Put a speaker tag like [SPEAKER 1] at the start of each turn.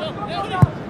[SPEAKER 1] ほら